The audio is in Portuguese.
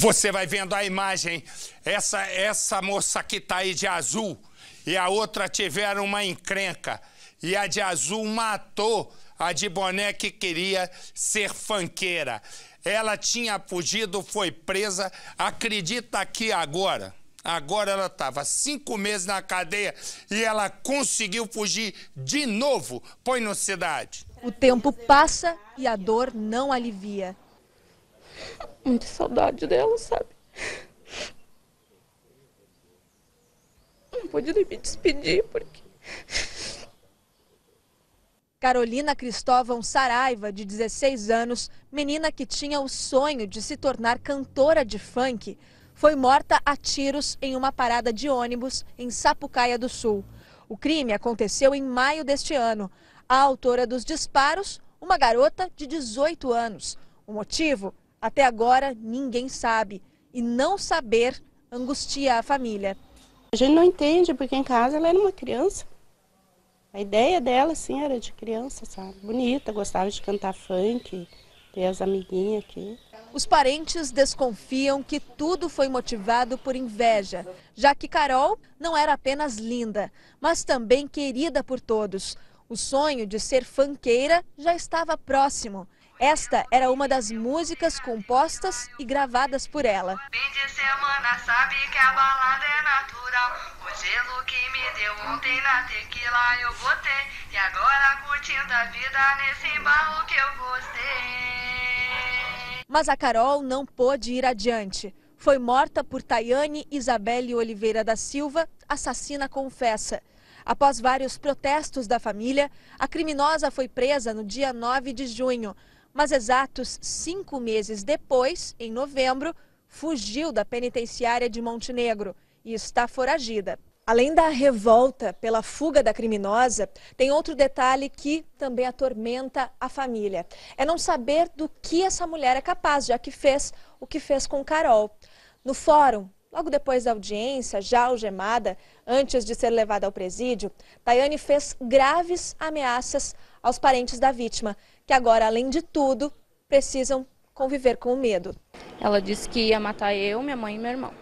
Você vai vendo a imagem, essa, essa moça que tá aí de azul e a outra tiveram uma encrenca. E a de azul matou a de boné que queria ser fanqueira. Ela tinha fugido, foi presa. Acredita que agora, agora ela estava cinco meses na cadeia e ela conseguiu fugir de novo. Põe no cidade. O tempo passa e a dor não alivia. Muita saudade dela, sabe? Não pude nem me despedir porque Carolina Cristóvão Saraiva, de 16 anos, menina que tinha o sonho de se tornar cantora de funk, foi morta a tiros em uma parada de ônibus em Sapucaia do Sul. O crime aconteceu em maio deste ano. A autora dos disparos, uma garota de 18 anos. O motivo? Até agora ninguém sabe. E não saber angustia a família. A gente não entende porque em casa ela era uma criança. A ideia dela, assim, era de criança, sabe? Bonita, gostava de cantar funk, ter as amiguinhas aqui. Os parentes desconfiam que tudo foi motivado por inveja, já que Carol não era apenas linda, mas também querida por todos. O sonho de ser fanqueira já estava próximo. Esta era uma das músicas compostas e gravadas por ela. De semana sabe que a balada é natural. O gelo que me deu ontem na tequila eu botei. E agora curtindo a vida nesse embalo que eu gostei. Mas a Carol não pôde ir adiante. Foi morta por Tayane Isabelle Oliveira da Silva, assassina confessa. Após vários protestos da família, a criminosa foi presa no dia 9 de junho. Mas exatos cinco meses depois, em novembro, fugiu da penitenciária de Montenegro e está foragida. Além da revolta pela fuga da criminosa, tem outro detalhe que também atormenta a família. É não saber do que essa mulher é capaz, já que fez o que fez com Carol. No fórum, logo depois da audiência, já algemada, antes de ser levada ao presídio, Tayane fez graves ameaças aos parentes da vítima, que agora, além de tudo, precisam conviver com o medo. ela disse que ia matar eu, minha mãe e meu irmão.